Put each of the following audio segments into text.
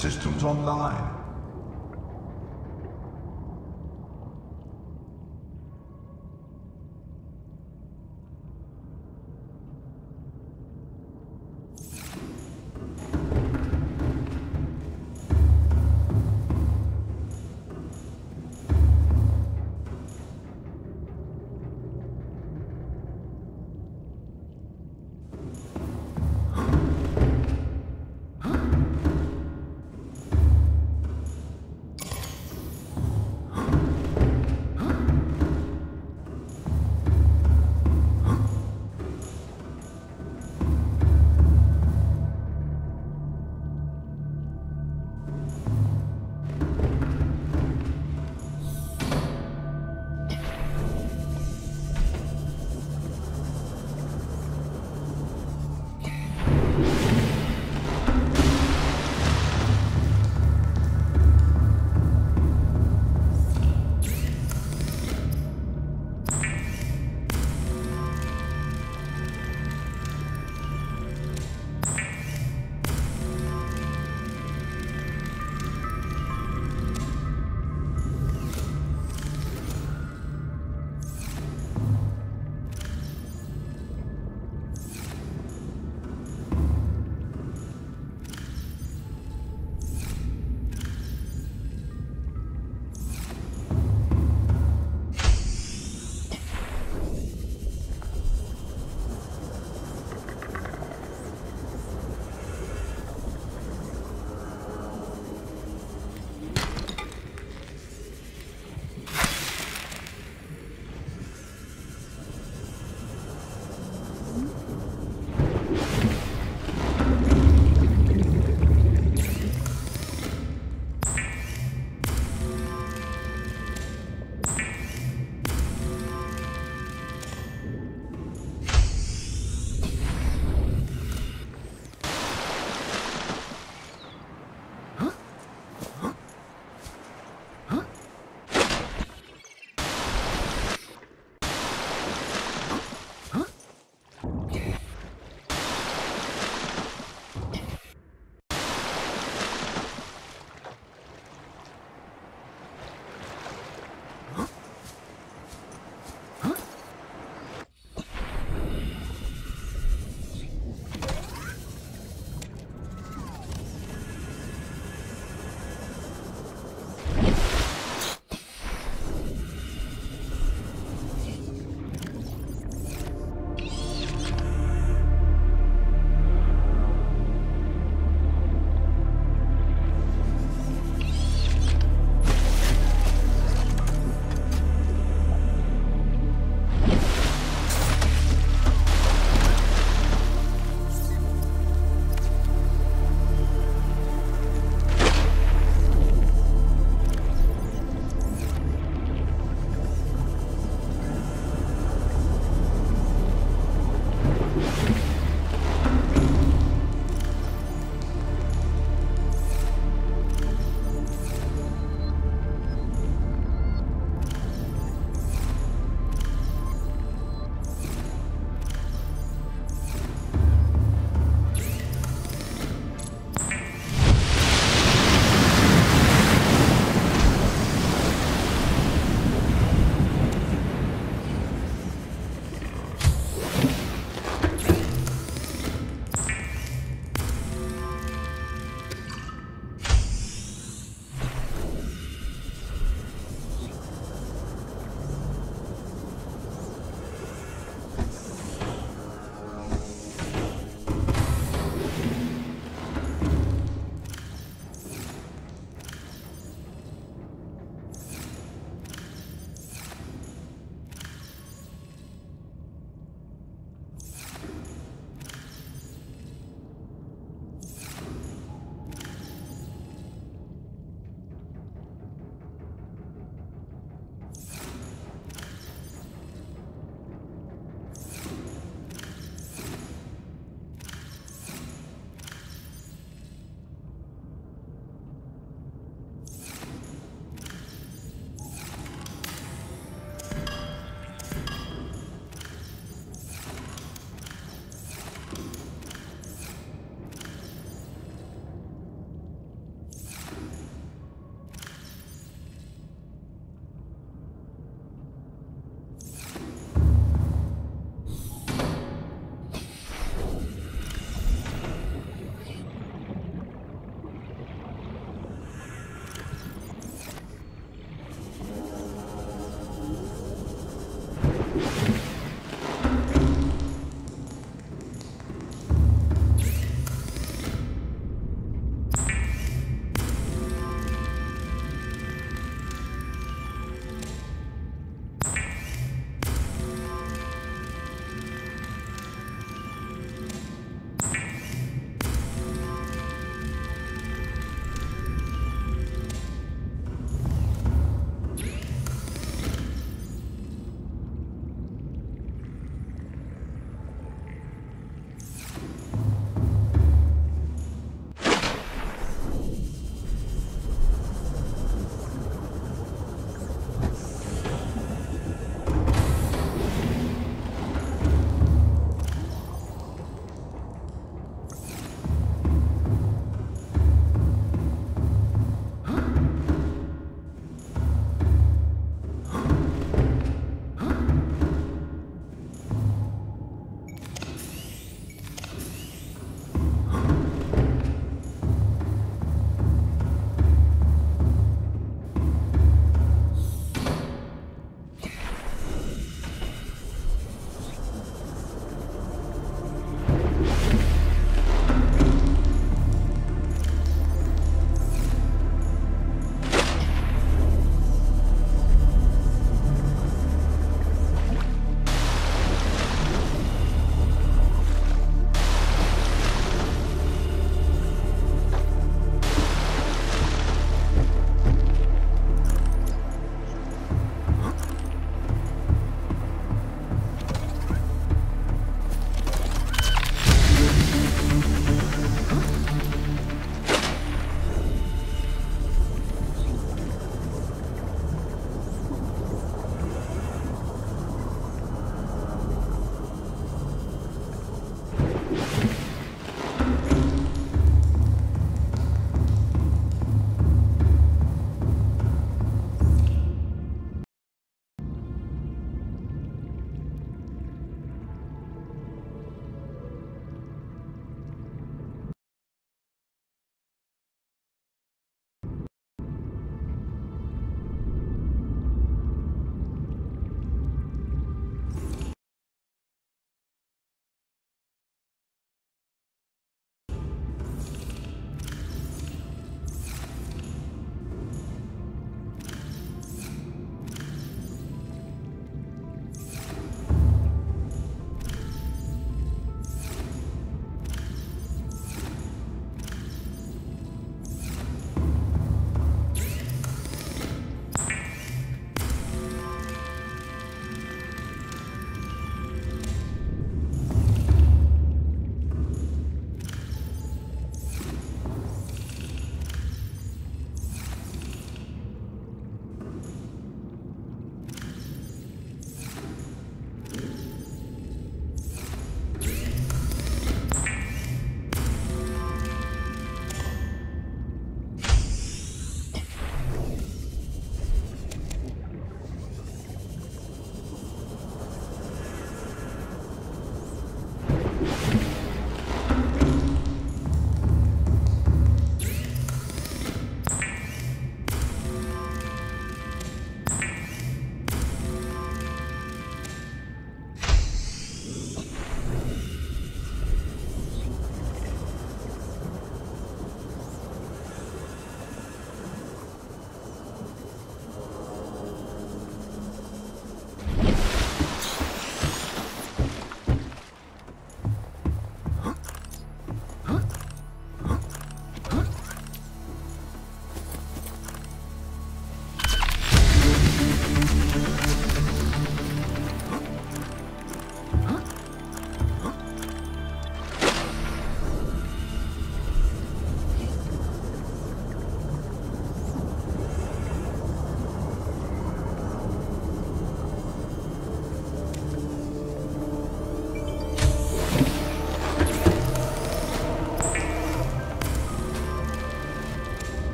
Systems online.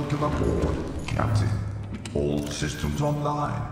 Welcome aboard, Captain. All systems online.